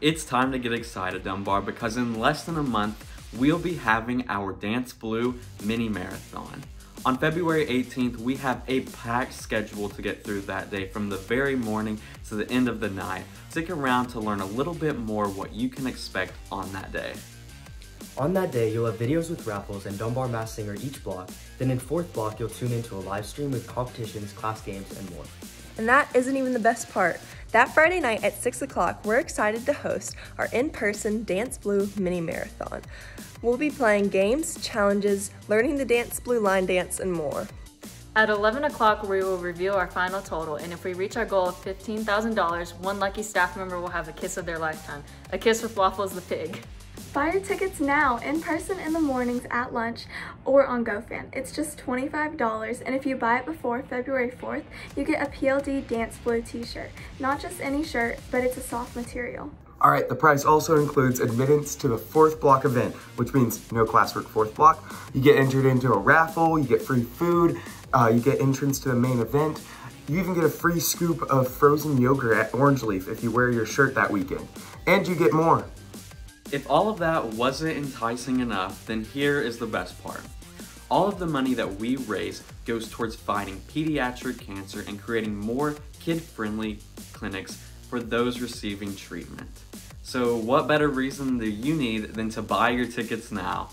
It's time to get excited, Dunbar, because in less than a month, we'll be having our Dance Blue mini marathon. On February 18th, we have a packed schedule to get through that day from the very morning to the end of the night. Stick around to learn a little bit more what you can expect on that day. On that day, you'll have videos with raffles and Dunbar Masked Singer each block. Then in fourth block, you'll tune into a live stream with competitions, class games, and more. And that isn't even the best part. That Friday night at 6 o'clock, we're excited to host our in person Dance Blue mini marathon. We'll be playing games, challenges, learning the Dance Blue line dance, and more. At 11 o'clock, we will reveal our final total, and if we reach our goal of $15,000, one lucky staff member will have a kiss of their lifetime. A kiss with Waffles the pig. Buy your tickets now, in person in the mornings at lunch or on GoFan. It's just $25, and if you buy it before February 4th, you get a PLD Dance Blue t-shirt. Not just any shirt, but it's a soft material. All right, the price also includes admittance to the fourth block event, which means no classwork fourth block. You get entered into a raffle, you get free food, uh, you get entrance to the main event. You even get a free scoop of frozen yogurt at Orange Leaf if you wear your shirt that weekend. And you get more. If all of that wasn't enticing enough, then here is the best part. All of the money that we raise goes towards fighting pediatric cancer and creating more kid-friendly clinics for those receiving treatment. So what better reason do you need than to buy your tickets now?